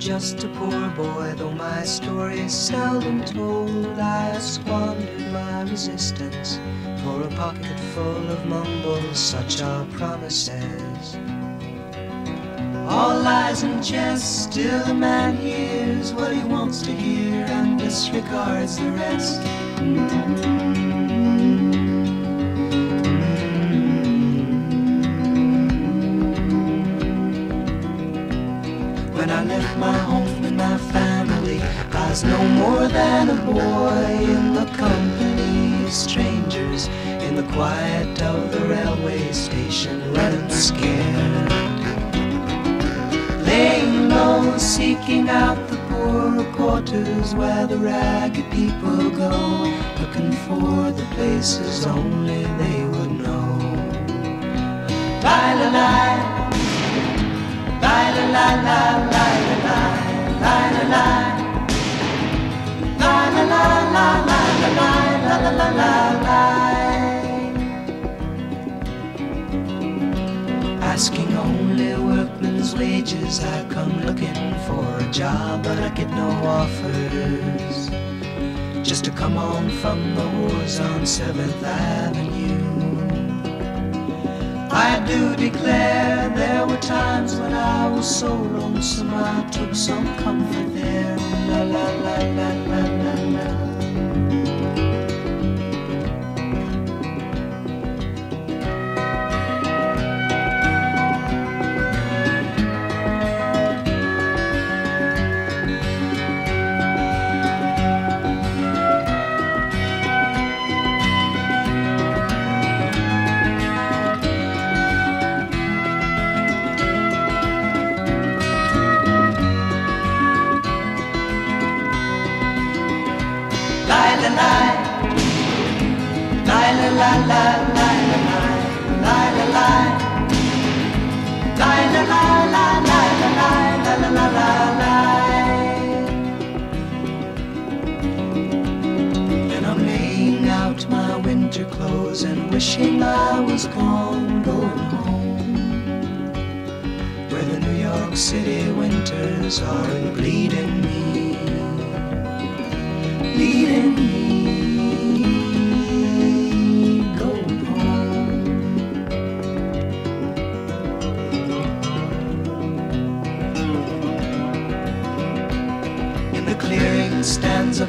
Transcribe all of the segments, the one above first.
just a poor boy, though my story is seldom told. I squandered my resistance for a pocket full of mumbles, such are promises. All lies and jest, still a man hears what he wants to hear and disregards the rest. Was no more than a boy in the company of strangers in the quiet of the railway station, running scared. Laying low, seeking out the poorer quarters where the ragged people go, looking for the places only they would know. Lie, la, lie. Lie, la, la, la, la, Asking only workmen's wages, I come looking for a job, but I get no offers. Just to come on from the wars on 7th Avenue. I do declare there were times when I was so lonesome I took some comfort there. La la la la winter clothes and wishing I was gone, going home. Where the New York City winters are bleeding me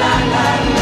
la la la.